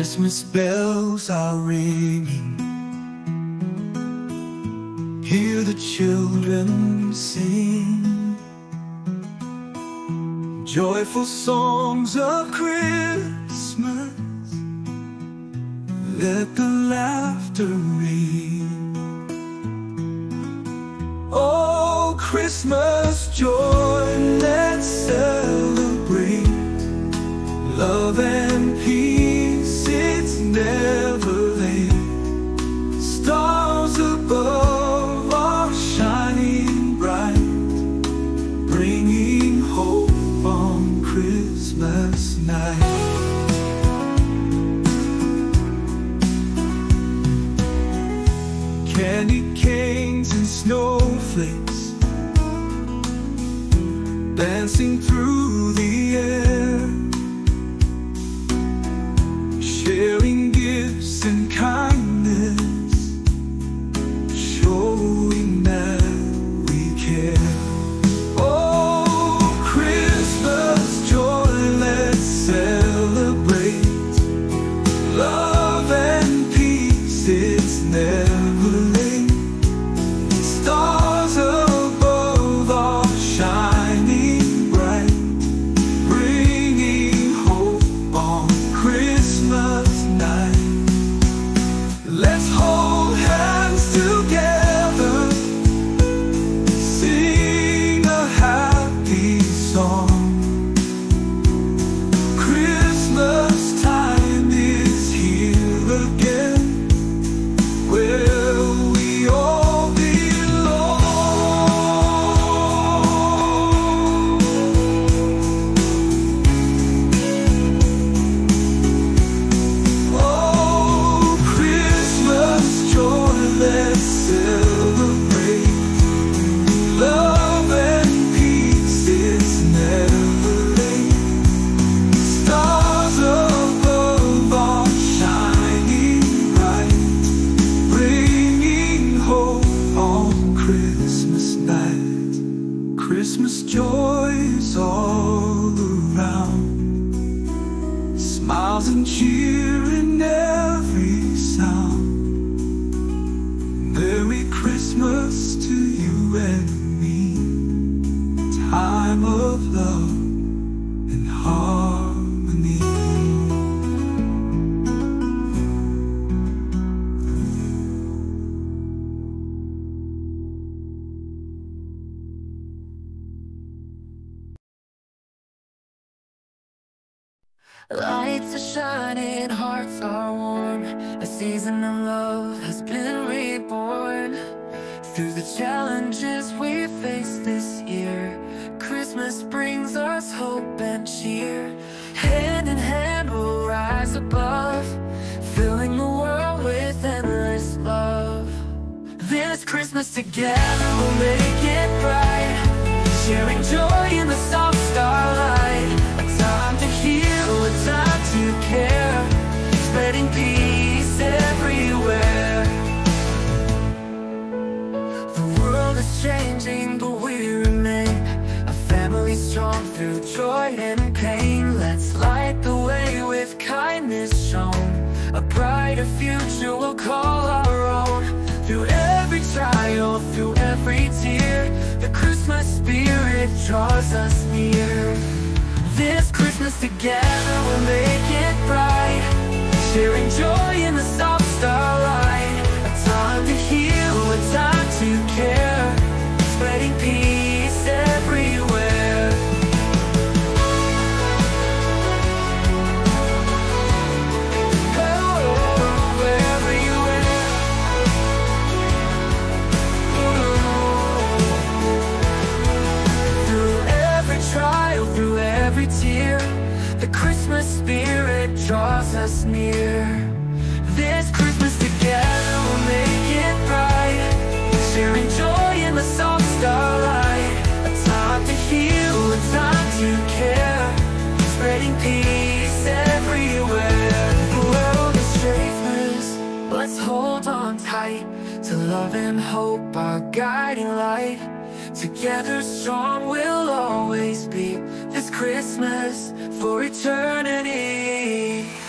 Christmas bells are ringing. Hear the children sing. Joyful songs of Christmas. Let the laughter ring. Oh, Christmas joy, brighter future we'll call our own. Through every trial, through every tear, the Christmas spirit draws us near. This Christmas together we'll make it bright Sharing joy in the soft starlight A time to heal, a time to care us near. This Christmas together we'll make it bright, sharing joy in the soft starlight. A time to heal, a time to care, spreading peace everywhere. The world is shapeless, let's hold on tight to love and hope, our guiding light. Together strong we'll always be This Christmas for eternity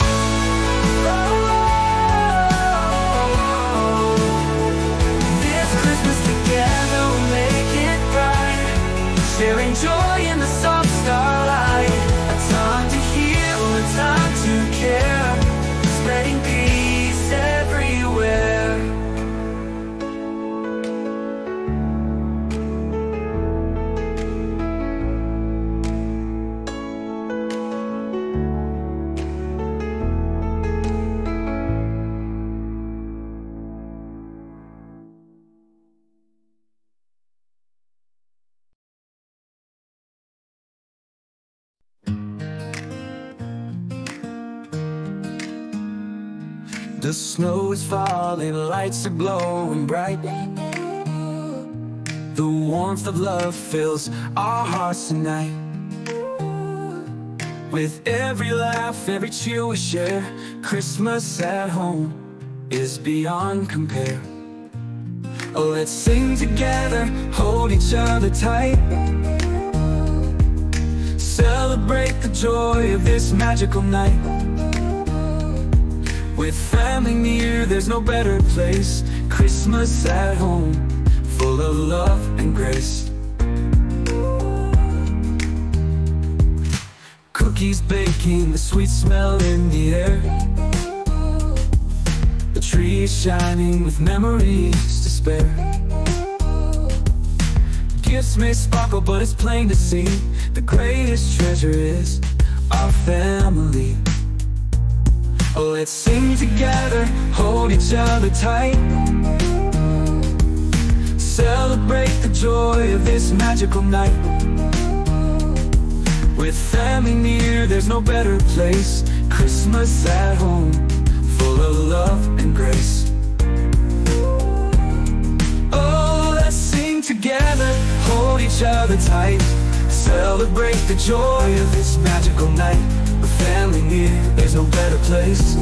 The snow is falling, lights are glowing bright. The warmth of love fills our hearts tonight. With every laugh, every cheer we share, Christmas at home is beyond compare. Oh, let's sing together, hold each other tight. Celebrate the joy of this magical night. With family near, there's no better place. Christmas at home, full of love and grace. Cookies baking, the sweet smell in the air. The tree is shining with memories to spare. Gifts may sparkle, but it's plain to see The greatest treasure is our family Oh, let's sing together, hold each other tight. Celebrate the joy of this magical night. With family near, there's no better place. Christmas at home, full of love and grace. Oh, let's sing together, hold each other tight. Celebrate the joy of this magical night place.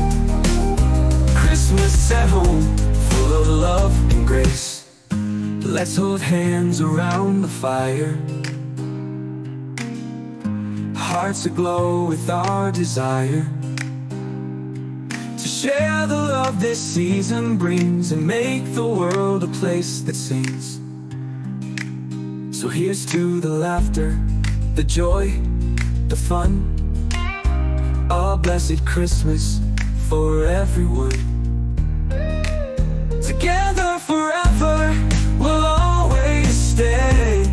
Christmas at home, full of love and grace. Let's hold hands around the fire. Hearts aglow with our desire. To share the love this season brings And make the world a place that sings. So here's to the laughter, the joy, the fun A blessed Christmas for everyone. Together forever, we'll always stay.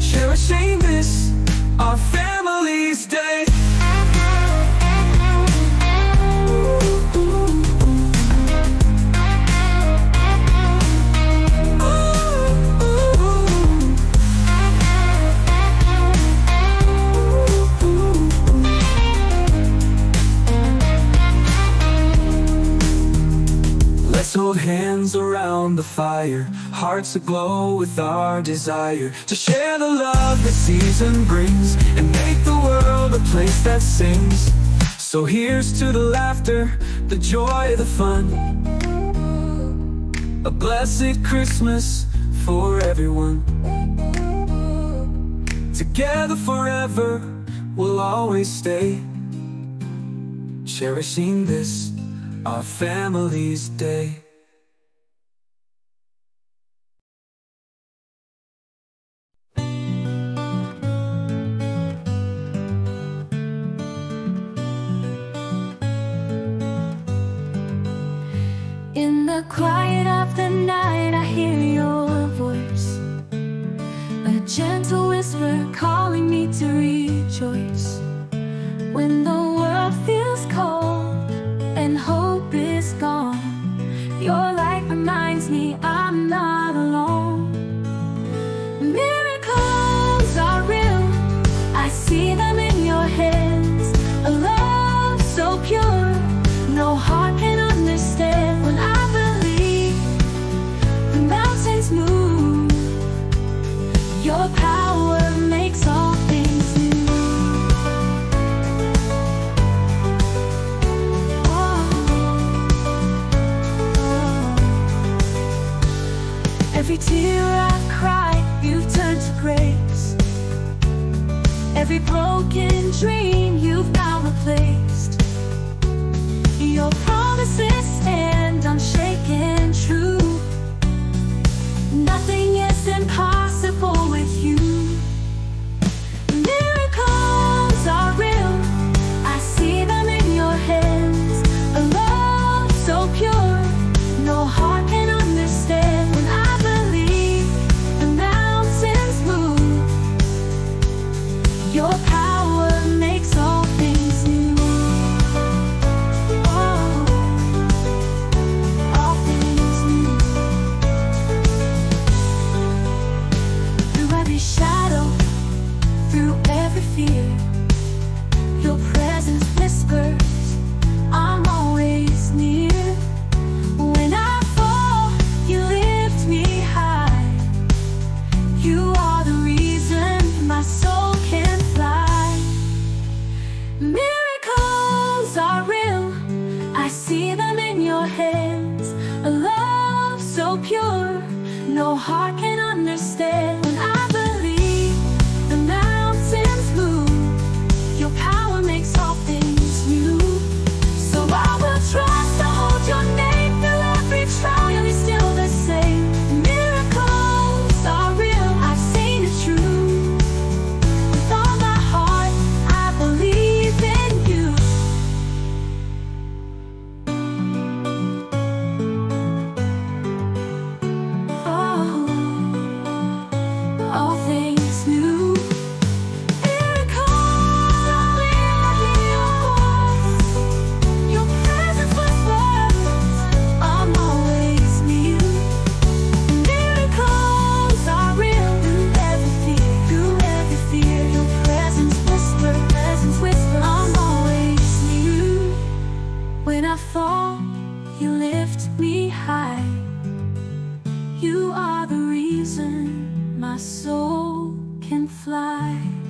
Cherishing this, our family's day Hold hands around the fire Hearts aglow with our desire To share the love the season brings And make the world a place that sings. So here's to the laughter, the joy, the fun. A blessed Christmas for everyone. Together forever, we'll always stay. Cherishing this, our family's day soul can fly.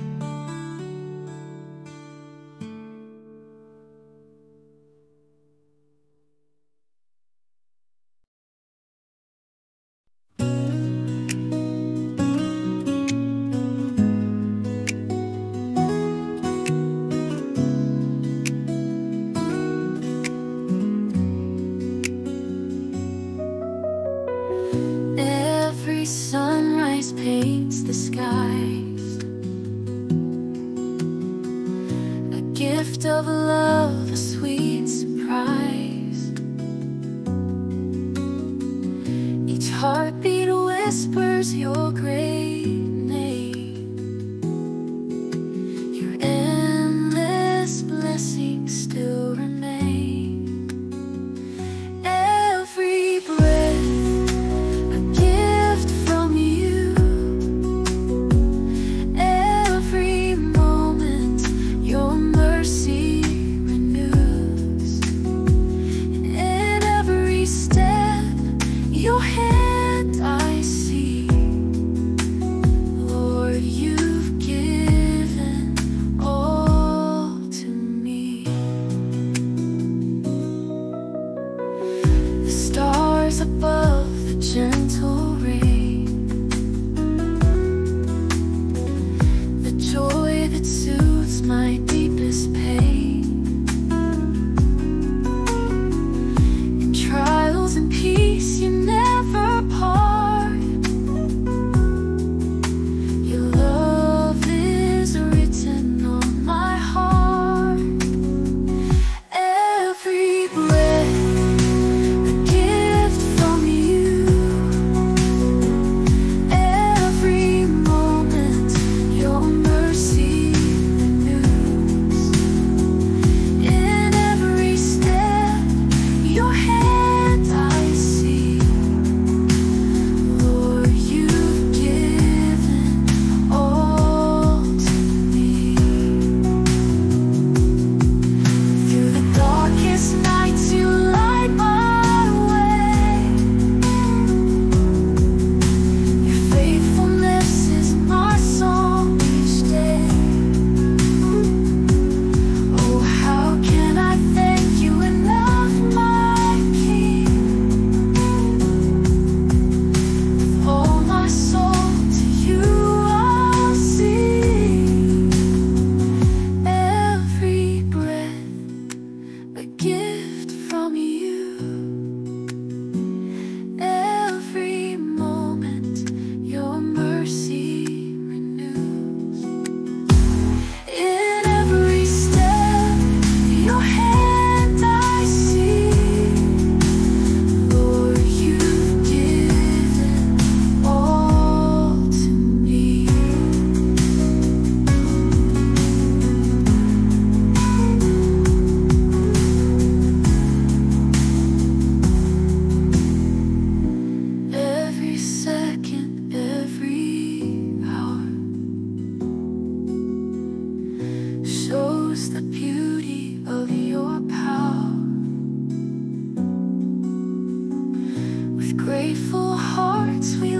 grateful hearts we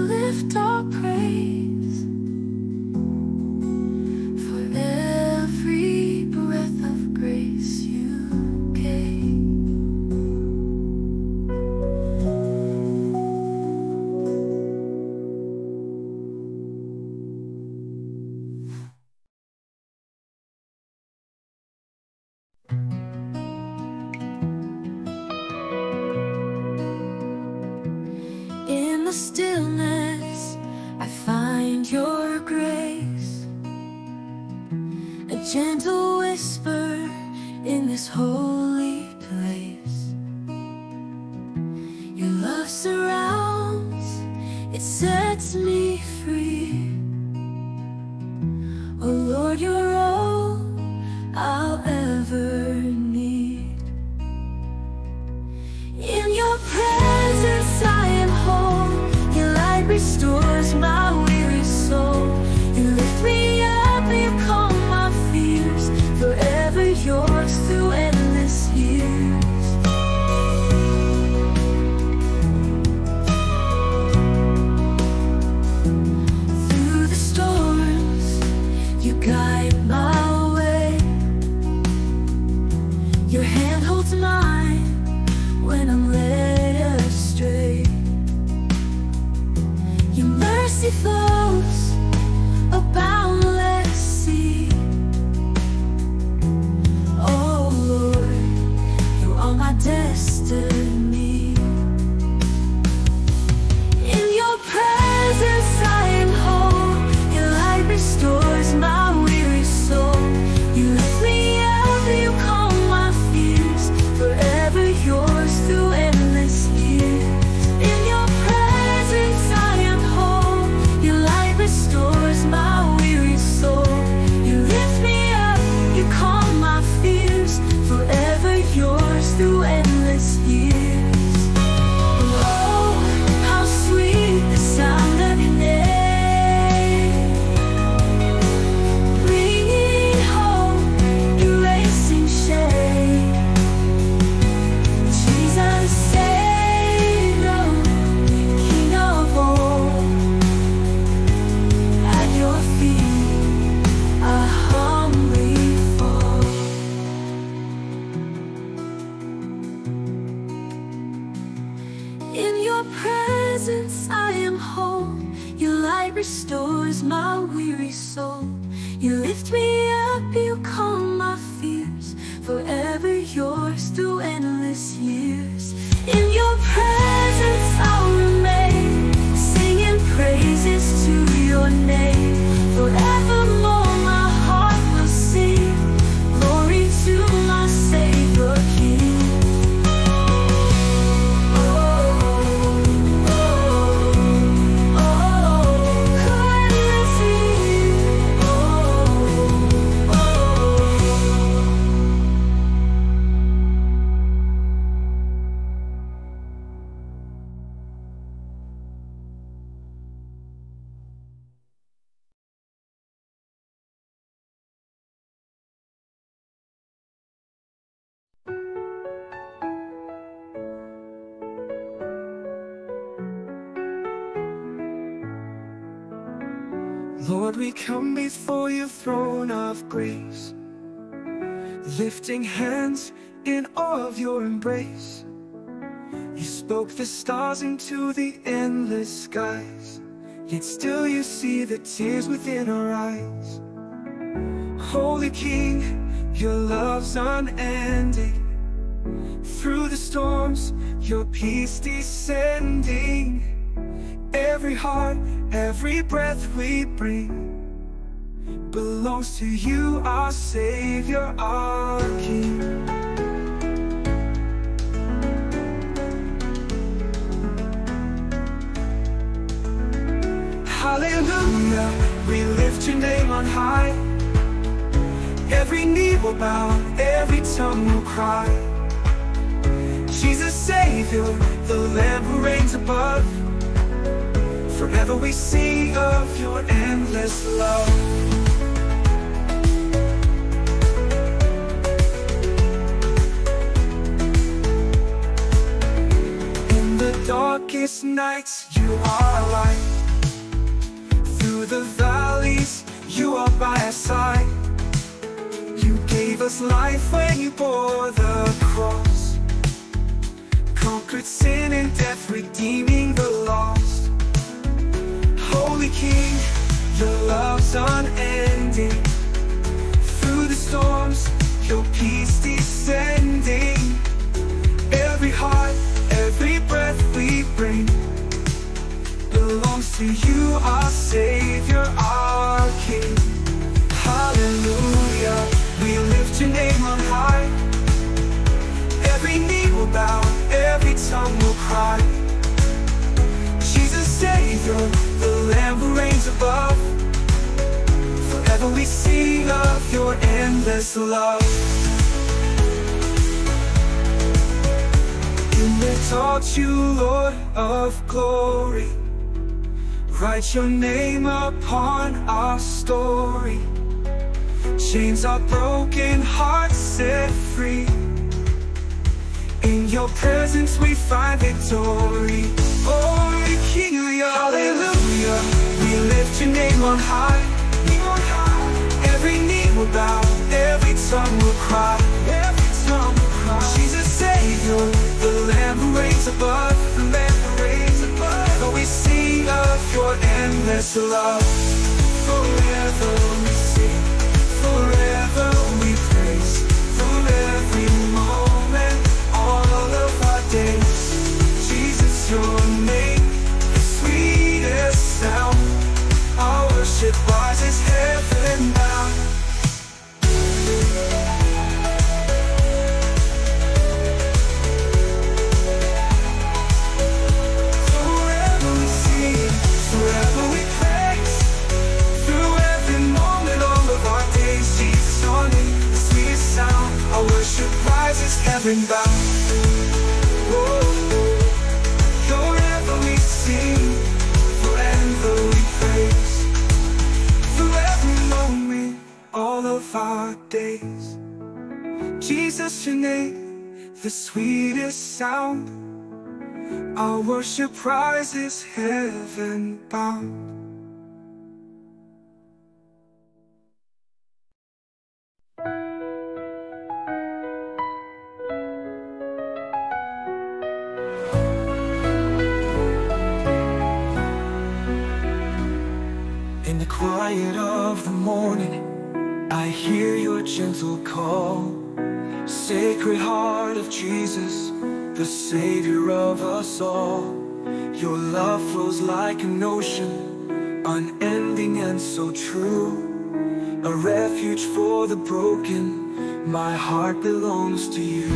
Lord, we come before your throne of grace, lifting hands in awe of your embrace. You spoke the stars into the endless skies, yet still you see the tears within our eyes. Holy King, your love's unending. Through the storms, your peace descending. Every heart, every breath we bring belongs to you, our Savior, our King. Hallelujah, we lift your name on high. Every knee will bow, every tongue will cry. Jesus, Savior, the Lamb who reigns above. Forever we sing of your endless love. In the darkest nights, you are light. Through the valleys, you are by our side. You gave us life when you bore the cross. Conquered sin and death, redeeming the lost. Holy King, your love's unending. Through the storms, your peace descending. Every heart, every breath we bring belongs to you, our Savior, our King. Hallelujah, we lift your name on high. Every knee will bow, every tongue will cry. Jesus, Savior. The Lamb who reigns above. Forever we sing of your endless love. You taught you, Lord of glory. Write your name upon our story. Chains are broken, hearts your presence we find victory. King, hallelujah. We lift your name on high. Every knee will bow, every tongue will cry. Every tongue will cry. Jesus, Savior, the Lamb who reigns above, the Lamb who reigns above. For we sing of your endless love. Forever Oh, forever we sing, we praise. Every moment, all of our days. Jesus, your name, the sweetest sound. Our worship rises heaven bound. All. Your love flows like an ocean, unending and so true. A refuge for the broken, my heart belongs to you.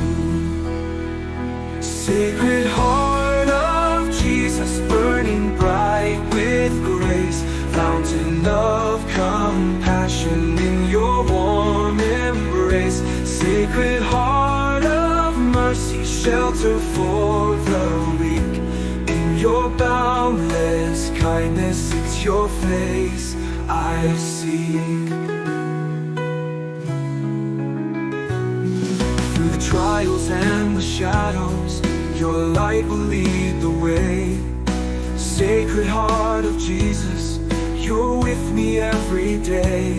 Sacred heart of Jesus, burning bright with grace, fountain of compassion in your warm embrace. Sacred heart mercy, shelter for the weak. In your boundless kindness, it's your face I seek. Through the trials and the shadows, your light will lead the way. Sacred heart of Jesus, you're with me every day.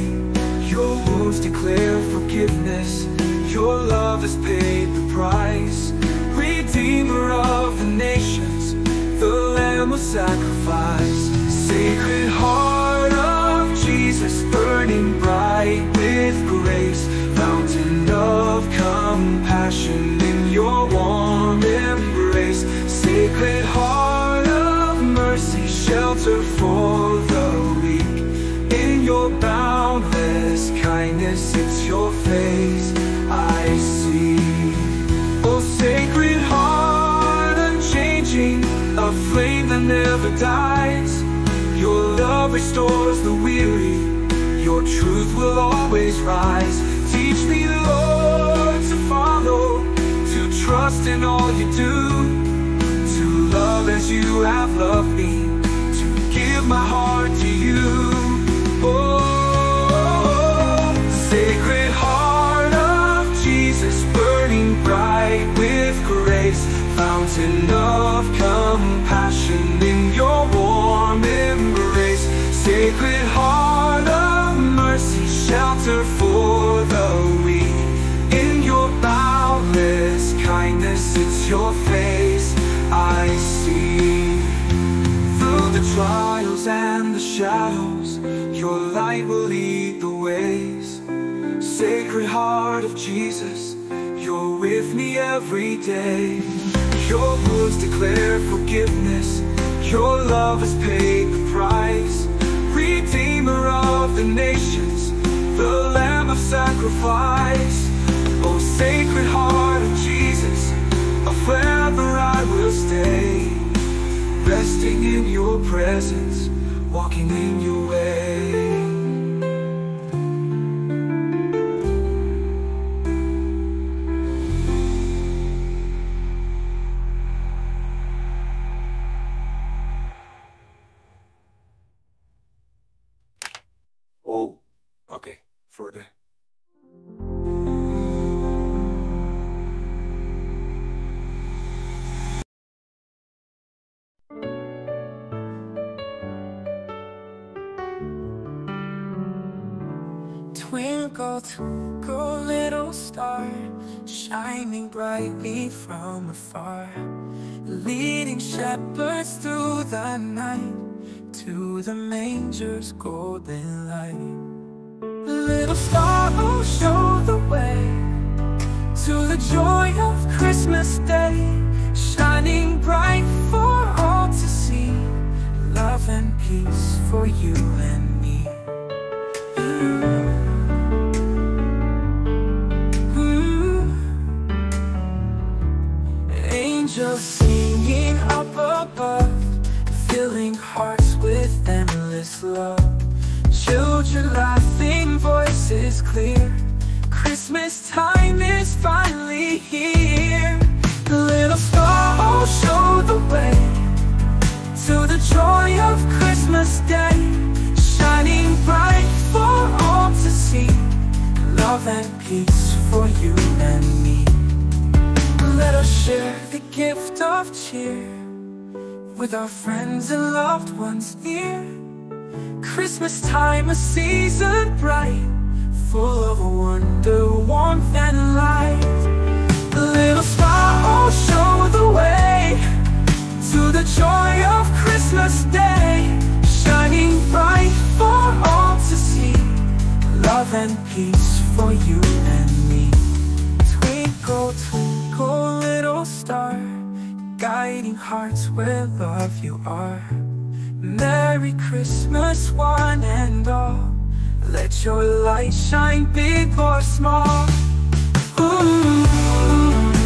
Your wounds declare forgiveness, your love has paid the price. Redeemer of the nations, the Lamb of sacrifice. Sacred heart of Jesus, burning bright with grace, fountain of compassion in your warm embrace. Sacred heart of mercy, shelter for the weak. In your boundless kindness, it's your face See. Oh, sacred heart, unchanging, a flame that never dies. Your love restores the weary, your truth will always rise. Teach me, Lord, to follow, to trust in all you do, to love as you have loved me, to give my heart of compassion in your warm embrace. Sacred heart of mercy, shelter for the weak. In your boundless kindness, it's your face I see. Through the trials and the shadows, your light will lead the ways. Sacred heart of Jesus, you're with me every day. Your words declare forgiveness, your love has paid the price. Redeemer of the nations, the Lamb of sacrifice. Oh, sacred heart of Jesus, forever I will stay. Resting in your presence, walking in your way. Twinkle, twinkle, little star, shining brightly from afar, leading shepherds through the night to the manger's golden light. Star, oh, show the way to the joy of Christmas Day, shining bright for all to see, love and peace for you and me. Mm. Angels singing up above, filling hearts with endless love. Children laughing, voices clear. Christmas time is finally here. The little star will show the way to the joy of Christmas Day, shining bright for all to see. Love and peace for you and me. Let us share the gift of cheer with our friends and loved ones near. Christmas time, a season bright, full of wonder, warmth, and light. The little star will show the way to the joy of Christmas Day, shining bright for all to see. Love and peace for you and me. Twinkle, twinkle, little star, guiding hearts where love you are. Merry Christmas, one and all. Let your light shine big or small. Ooh,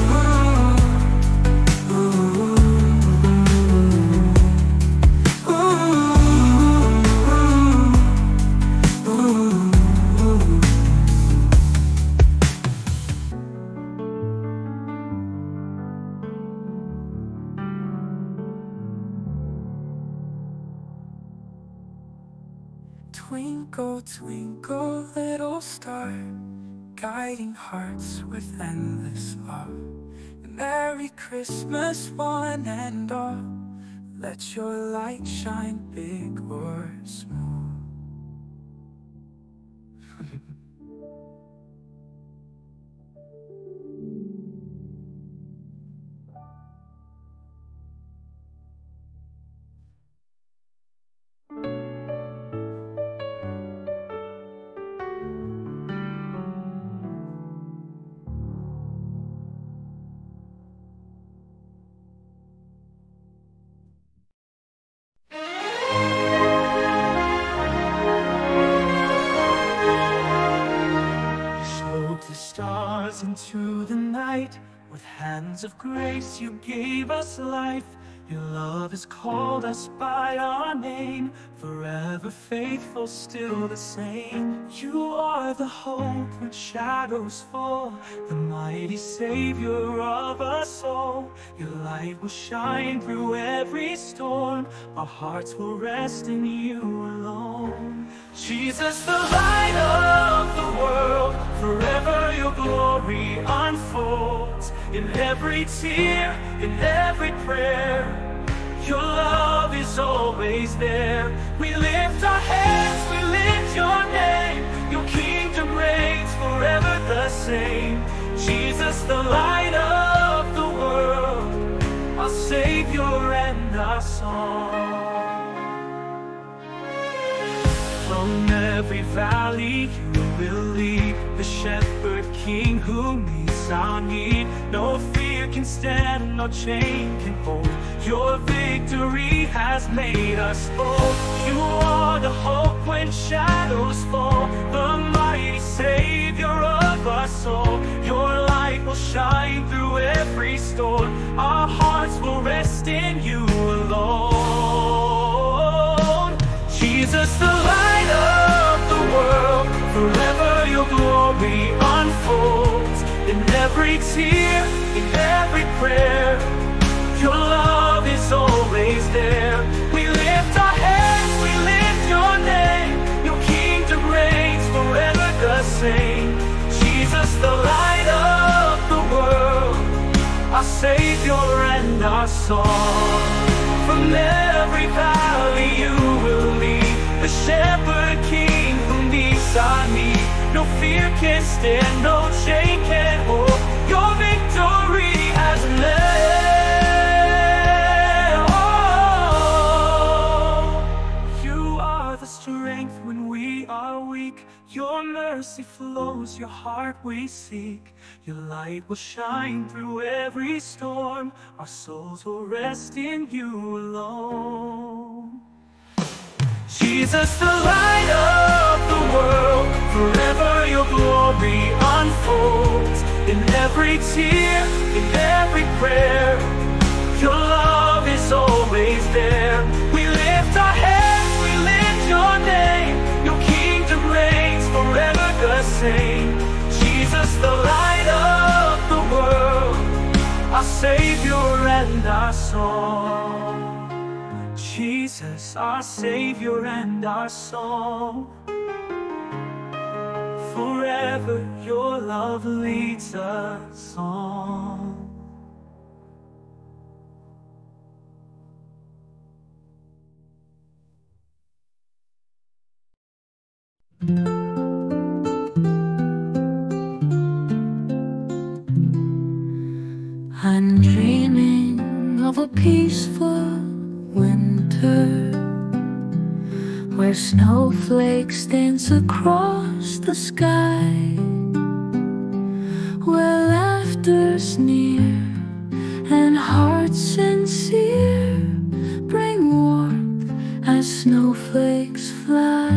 Twinkle, twinkle, little star, guiding hearts with endless love. Merry Christmas, one and all. Let your light shine big or small. Life. Your love has called us by our name. Forever faithful, still the same. You are the hope when shadows fall. The mighty Savior of us all. Your light will shine through every storm. Our hearts will rest in you alone. Jesus, the light of the world, forever your glory unfolds. In every tear, in every prayer, your love is always there. We lift our hands, we lift your name. Your kingdom reigns forever the same. Jesus, the light of the world, our Savior and our song. From every valley you will lead The shepherd king who our need. No fear can stand, no chain can hold. Your victory has made us bold You are the hope when shadows fall. The mighty savior of our soul. Your light will shine through every storm. Our hearts will rest in you alone. Jesus, the light of the world, forever your glory every tear, in every prayer, your love is always there. We lift our hands, we lift your name. Your kingdom reigns forever the same. Jesus, the light of the world, our Savior and our song. From every valley No fear can stand, no chain can hold. Your victory has led. Oh, you are the strength when we are weak. Your mercy flows, your heart we seek. Your light will shine through every storm. Our souls will rest in you alone. Jesus, the light of the world, forever your glory unfolds. In every tear, in every prayer, your love is always there. We lift our hands, we lift your name. Your kingdom reigns forever the same. Jesus, the light of the world, our Savior and our song. Jesus, our Savior and our song. Forever your love leads us on. I'm dreaming of a peaceful winter where snowflakes dance across the sky, where laughter's near and hearts sincere bring warmth as snowflakes fly.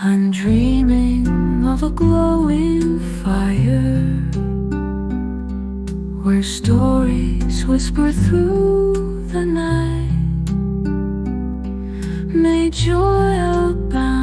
I'm dreaming of a glowing fire where stories whisper through the night. May joy abound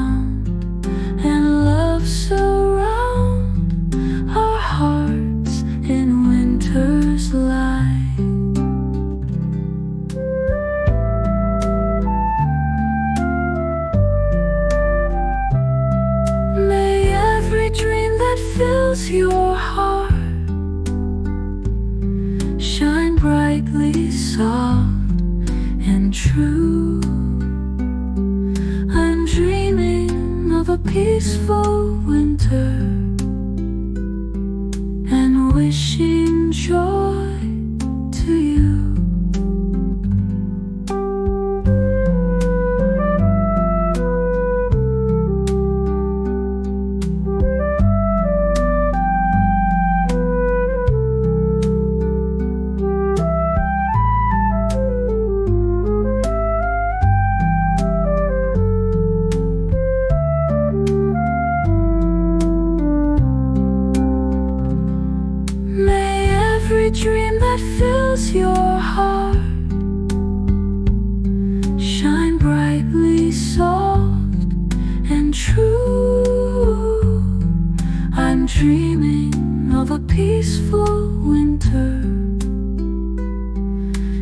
of a peaceful winter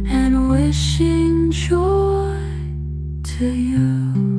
and wishing joy to you.